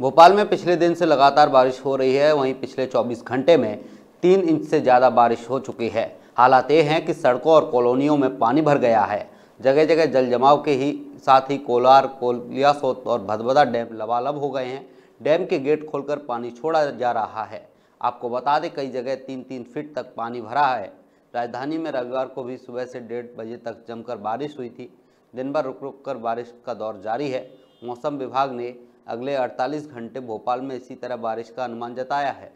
भोपाल में पिछले दिन से लगातार बारिश हो रही है। वहीं पिछले 24 घंटे में तीन इंच से ज़्यादा बारिश हो चुकी है। हालात ये हैं कि सड़कों और कॉलोनियों में पानी भर गया है। जगह जगह जल जमाव के ही साथ ही कोलार कोलियासोत और भदभदा डैम लबालब हो गए हैं। डैम के गेट खोलकर पानी छोड़ा जा रहा है। आपको बता दें, कई जगह तीन तीन फीट तक पानी भरा है। राजधानी में रविवार को भी सुबह से डेढ़ बजे तक जमकर बारिश हुई थी। दिन भर रुक रुक कर बारिश का दौर जारी है। मौसम विभाग ने अगले 48 घंटे भोपाल में इसी तरह बारिश का अनुमान जताया है।